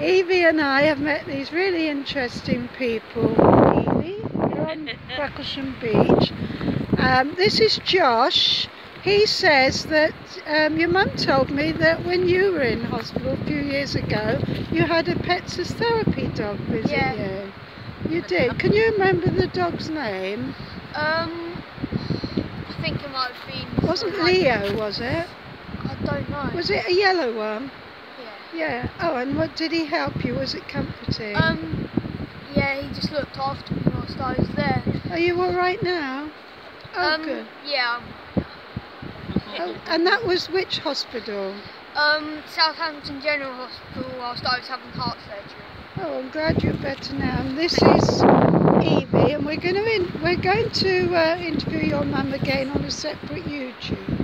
Evie and I have met these really interesting people. Evie, you're on Bracklesham Beach. Um, this is Josh. He says that um, your mum told me that when you were in hospital a few years ago, you had a pets therapy dog visit Yeah. you. You did. Can you remember the dog's name? Um, I think it might have been. Wasn't Leo, was it? I don't know. Was it a yellow one? Yeah. Yeah. Oh, and what did he help you? Was it comforting? Um, yeah, he just looked after me whilst I was there. Are you all right now? Oh, um, good. yeah. Oh, and that was which hospital? Um, Southampton General Hospital whilst I was having heart surgery. Oh, I'm glad you're better now. And this is Evie, and we're going to in, we're going to uh, interview your mum again on a separate YouTube.